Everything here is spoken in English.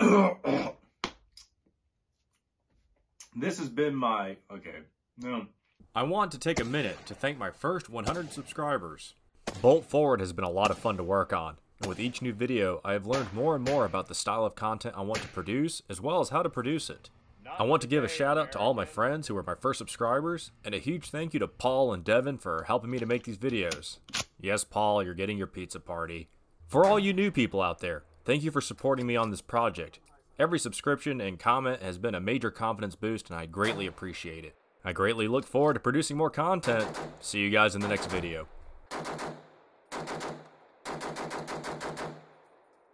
this has been my okay. No. I want to take a minute to thank my first 100 subscribers. Bolt Forward has been a lot of fun to work on, and with each new video, I have learned more and more about the style of content I want to produce, as well as how to produce it. I want to give a shout out to all my friends who were my first subscribers, and a huge thank you to Paul and Devin for helping me to make these videos. Yes, Paul, you're getting your pizza party. For all you new people out there, thank you for supporting me on this project. Every subscription and comment has been a major confidence boost, and I greatly appreciate it. I greatly look forward to producing more content. See you guys in the next video.